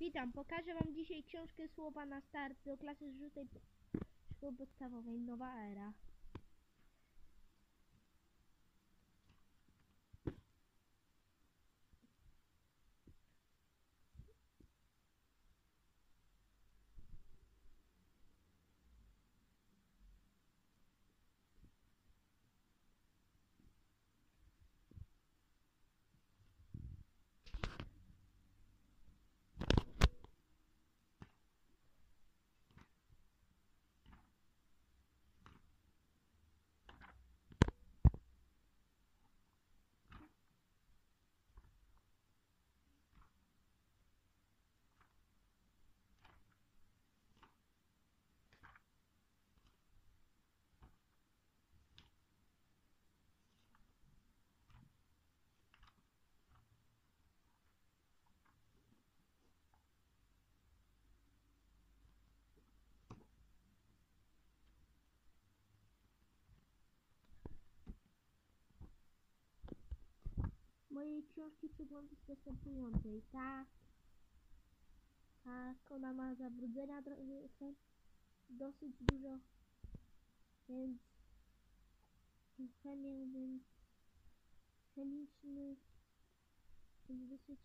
Witam, pokażę wam dzisiaj książkę Słowa na start do klasy szóstej szkoły podstawowej Nowa Era. Mojej książki przegląd jest następującej. Ta, tak, ona ma zabrudzenia trochę, dosyć dużo, więc chemię, więc chemiczny, więc dosyć,